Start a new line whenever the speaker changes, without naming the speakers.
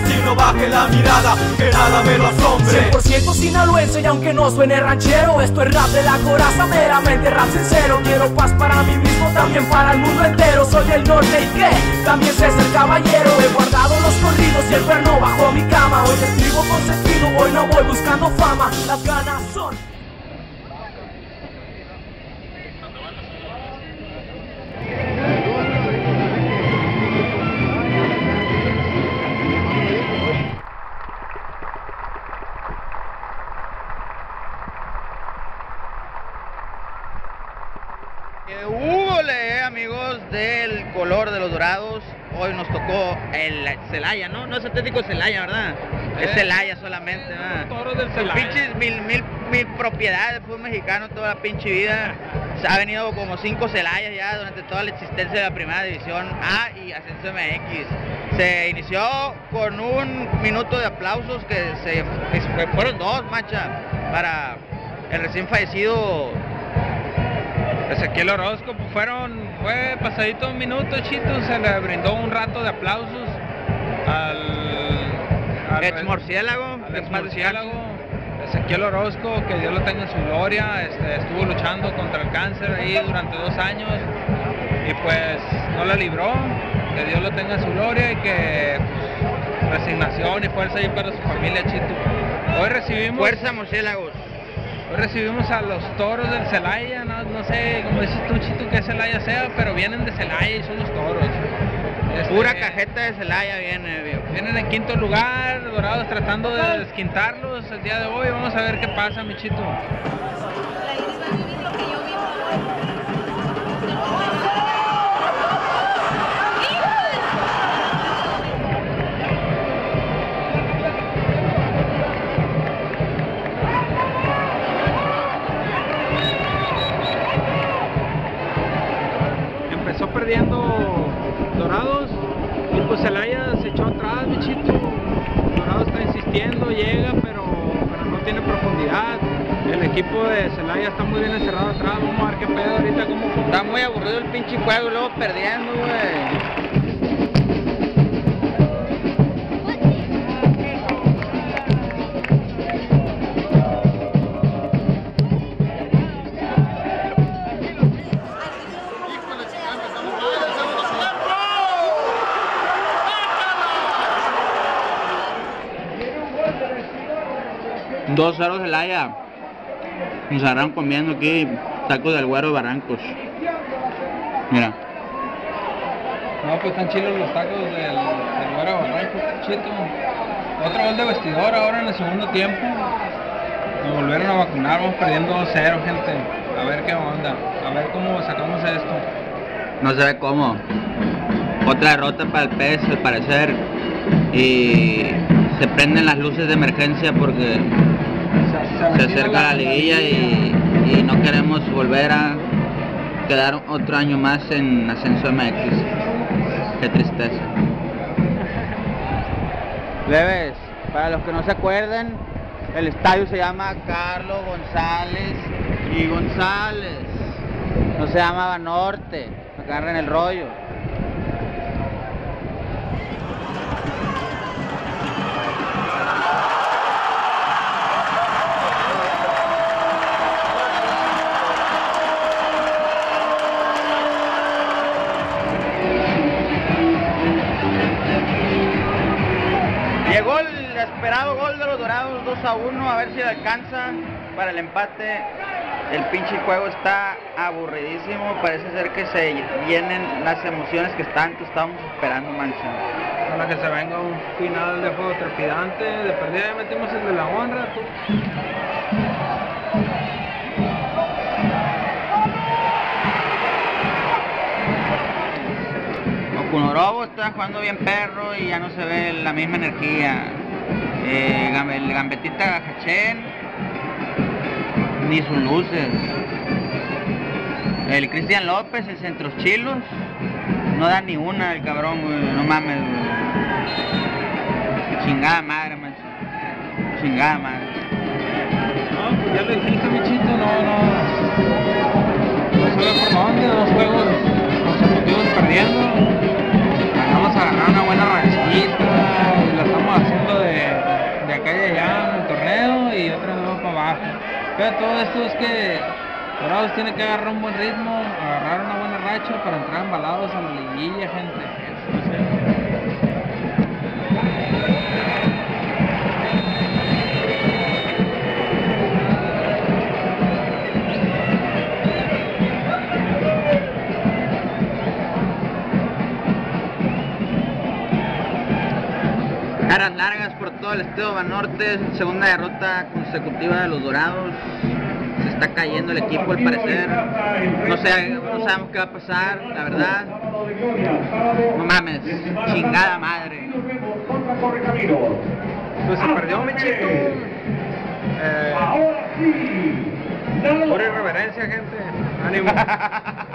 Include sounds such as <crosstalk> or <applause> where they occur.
destino baje la mirada, que nada me lo asombre.
100% sinaloense y aunque no suene ranchero Esto es rap de la coraza, meramente rap sincero. Quiero paz para mí mismo, también para el mundo entero. Soy del norte y que también sé ser caballero. He guardado los corridos y el perno bajo mi cama. Hoy escribo con sentido, hoy no voy buscando fama. Las ganas son
¡Húbole, amigos del color de los dorados! Hoy nos tocó el Celaya, ¿no? No es Atlético Celaya, ¿verdad? Es Celaya solamente, ¿verdad?
Toros del Celaya.
Pinches mil, mil, mil propiedades de fútbol mexicano toda la pinche vida. Se ha venido como cinco Celayas ya durante toda la existencia de la primera división A y Ascenso MX. Se inició con un minuto de aplausos que se fue- fueron dos, macha, para el recién fallecido
Ezequiel Orozco, pues fueron, fue pasadito un minuto, chito, se le brindó un rato de aplausos al, al
ex murciélago,
al
que
ex murciélago, Ezequiel Orozco, que Dios lo tenga en su gloria, este, estuvo luchando contra el cáncer ahí durante dos años y pues no la libró, que Dios lo tenga en su gloria y que pues, resignación y fuerza ahí para su familia, chito. Hoy recibimos...
Fuerza murciélagos.
Hoy recibimos a los toros del Celaya, no, no sé, como dices tú, Chito, que Celaya sea, pero vienen de Celaya y son los toros. Este,
Pura cajeta de Celaya viene, viejo.
Vienen en quinto lugar, Dorados tratando de desquintarlos el día de hoy. Vamos a ver qué pasa, mi echó atrás, mi Chito. Dorados está insistiendo, llega, pero, pero no tiene profundidad. El equipo de Celaya está muy bien encerrado atrás. Vamos a ver qué pedo ahorita, cómo
Está muy aburrido el pinche juego luego perdiendo, güey. Dos ceros Celaya. Nos agarraron comiendo aquí tacos del güero de Barrancos. Mira.
No, pues están chilos los tacos del, del Güero Barranco, chito. Otro gol de vestidor ahora en el segundo tiempo. Nos volvieron a vacunar, vamos perdiendo 2-0, gente. A ver qué onda, a ver cómo sacamos esto.
No se ve cómo. Otra derrota para el PES al parecer. Y se prenden las luces de emergencia porque se acerca la liguilla y, y no queremos volver a quedar otro año más en Ascenso MX. Qué tristeza. Leves, para los que no se acuerden, el estadio se llama Carlos González y González. No se llamaba Norte, agarren el rollo. Esperado gol de los Dorados 2 a 1, a ver si le alcanza para el empate. El pinche juego está aburridísimo, parece ser que se vienen las emociones que tanto estábamos esperando, mancha.
Para que se venga un final de juego trepidante. De perdida ya metimos el de la honra. tú.
Okunorobo está jugando bien perro y ya no se ve la misma energía. Eh, el gambetita Hachén, ni sus luces. El Cristian López, el Centros Chilos, no da ni una el cabrón, güey, no mames. güey. Chingada madre, macho. Chingada madre.
No, pues ya lo dijiste, mi chito, no, no. No sabe por dónde, dos juegos consecutivos perdiendo. Pero todo esto es que Dorados tiene que agarrar un buen ritmo, agarrar una buena racha para entrar embalados a la liguilla, gente.
Caras largas todo el estado Banorte, segunda derrota consecutiva de los Dorados. Se está cayendo el equipo al parecer. No sé, no sabemos qué va a pasar, la verdad. No mames, chingada madre.
Pues se perdió Michito. Eh, pura irreverencia, gente. Ánimo. <laughs>